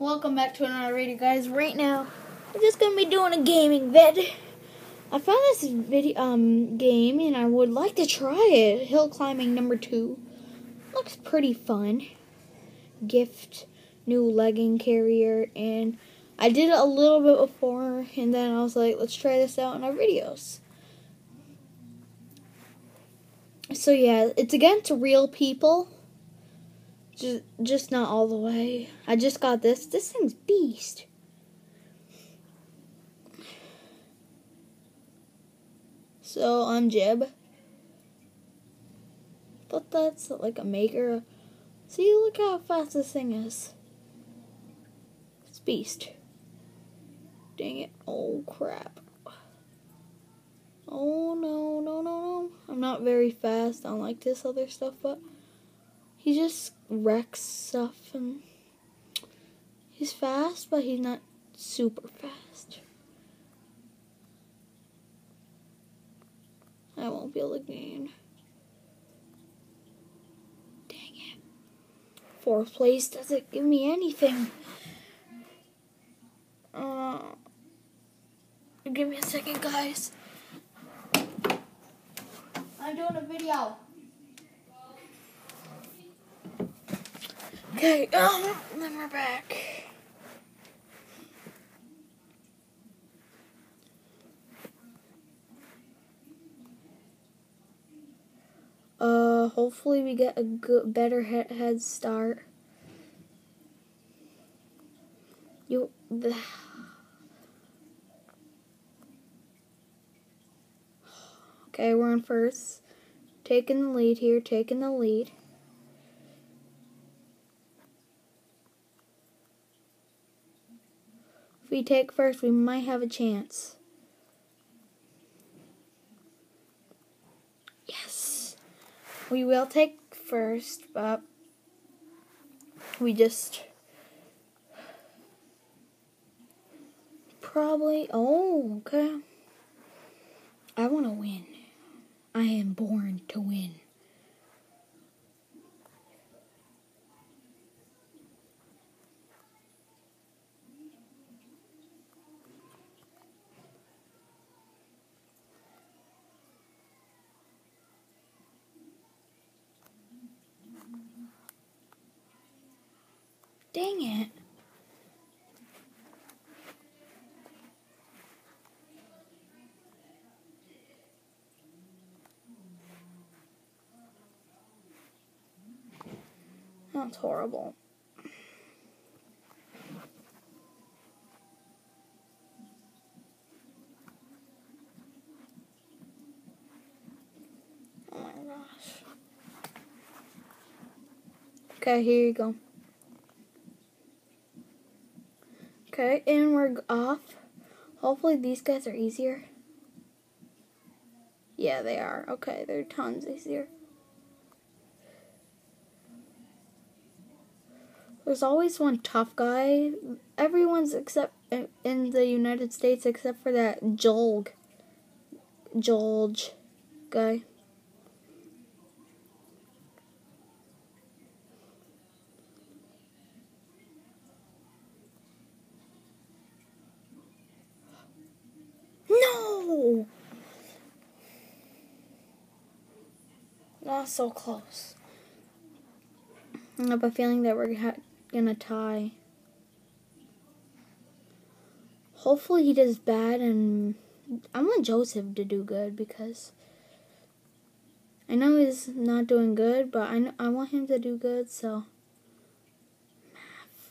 Welcome back to another video, guys. Right now, we're just gonna be doing a gaming vid. I found this video um game and I would like to try it. Hill climbing number two. Looks pretty fun. Gift new legging carrier and I did it a little bit before and then I was like, let's try this out in our videos. So yeah, it's against real people. Just, just not all the way. I just got this. This thing's beast. So I'm Jib. But that's like a maker. See, look how fast this thing is. It's beast. Dang it. Oh crap. Oh no, no, no, no. I'm not very fast, unlike this other stuff, but he just wrecks stuff and he's fast, but he's not super fast. I won't be able to gain. Dang it. Fourth place doesn't give me anything. Uh, give me a second, guys. I'm doing a video. Okay, um, then we're back. Uh, hopefully we get a good, better head, head start. You, the. Okay, we're in first. Taking the lead here, taking the lead. We take first, we might have a chance. Yes. We will take first, but we just probably. Oh, okay. I want to win. I am born to win. Dang it. That's horrible. Oh my gosh. Okay, here you go. Okay, and we're off. Hopefully these guys are easier. Yeah, they are. Okay, they're tons easier. There's always one tough guy. Everyone's except in the United States except for that Jolg. Jolge guy. No! Not so close. I have a feeling that we're gonna tie. Hopefully he does bad and I want Joseph to do good because I know he's not doing good, but I know, I want him to do good, so math,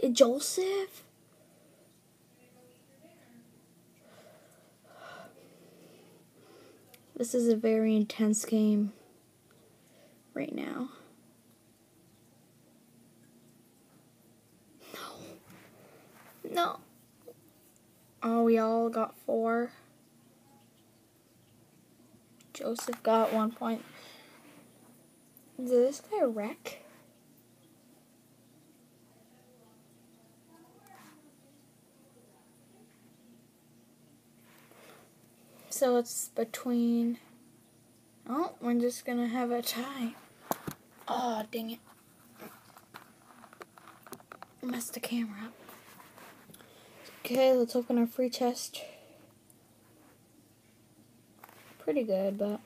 math. Joseph? This is a very intense game right now. No. No. Oh, we all got four. Joseph got one point. Did this guy wreck? So it's between. Oh, we're just gonna have a tie. Oh, dang it. messed the camera up. Okay, let's open our free chest. Pretty good, but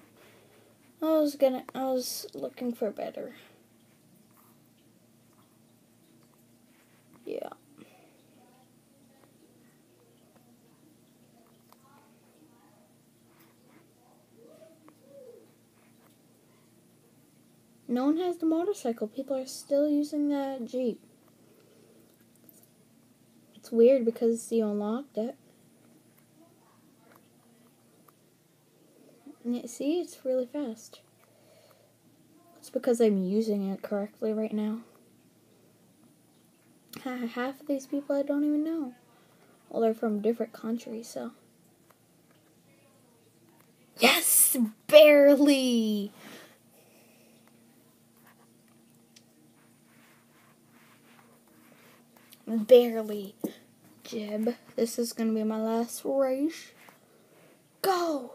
I was gonna I was looking for better. Yeah. No one has the motorcycle. People are still using the Jeep. It's weird because you unlocked it. Yeah, see, it's really fast. It's because I'm using it correctly right now. Half of these people I don't even know. Well, they're from different countries, so. Yes! Barely! Barely. Jib. This is going to be my last race. Go!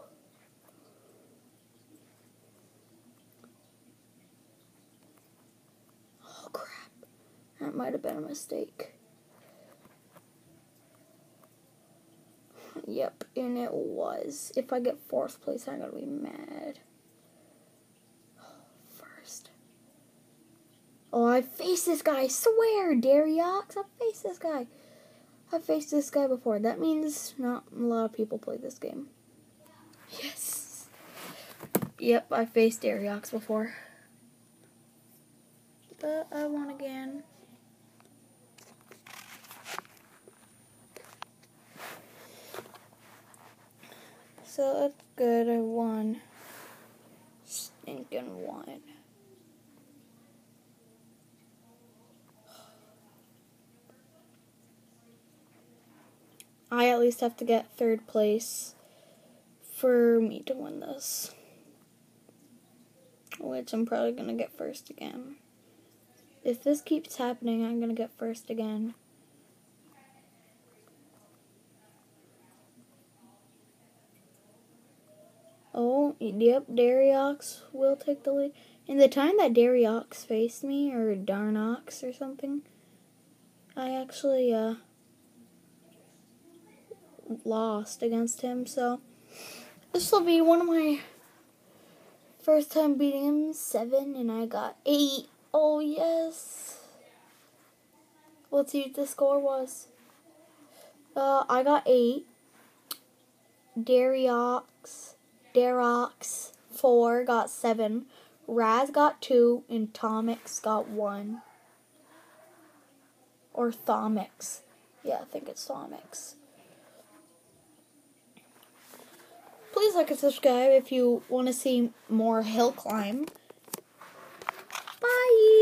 Oh, crap. That might have been a mistake. Yep, and it was. If I get fourth place, I'm going to be mad. Oh, I faced this guy. I swear, Dariox. I faced this guy. I've faced this guy before. That means not a lot of people play this game. Yes. Yep, I faced Dariox before. But I won again. So that's good. I won. Stinking one. I at least have to get third place for me to win this. Which I'm probably going to get first again. If this keeps happening, I'm going to get first again. Oh, yep, Dariox will take the lead. In the time that Dariox faced me, or Darnox or something, I actually, uh, lost against him, so this will be one of my first time beating him. Seven, and I got eight. Oh, yes. Let's see what the score was. Uh, I got eight. Dariox, Darox, four, got seven. Raz got two, and Tomix got one. Or Thomix. Yeah, I think it's Thomix. Please like and subscribe if you want to see more hill climb. Bye!